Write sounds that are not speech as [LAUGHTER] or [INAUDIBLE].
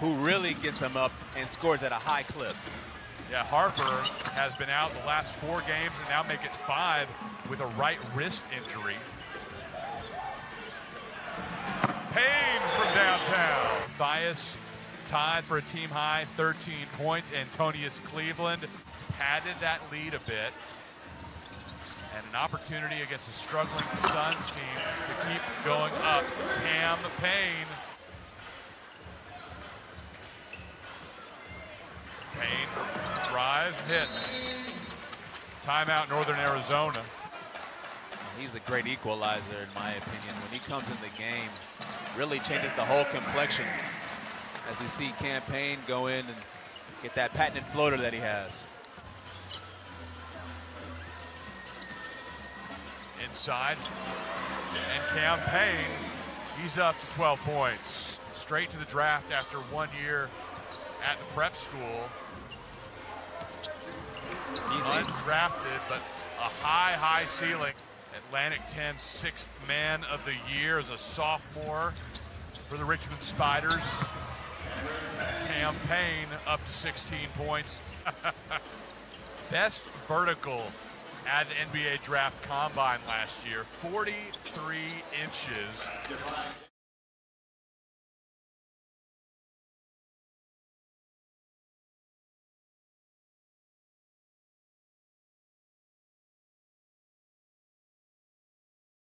who really gets him up and scores at a high clip. Yeah, Harper has been out the last four games and now make it five with a right wrist injury. Payne from downtown. Thias tied for a team high 13 points. Antonius Cleveland padded that lead a bit. And an opportunity against a struggling Suns team to keep going up. Cam Payne. Payne drives, hits. Timeout Northern Arizona. He's a great equalizer, in my opinion. When he comes in the game, really changes the whole complexion. As we see Cam Payne go in and get that patented floater that he has. Inside. And Cam Payne, he's up to 12 points. Straight to the draft after one year at the prep school. Easy. Undrafted, but a high, high ceiling. Atlantic 10 sixth man of the year as a sophomore for the Richmond Spiders. Cam Payne up to 16 points. [LAUGHS] Best vertical at the NBA Draft Combine last year, 43 inches.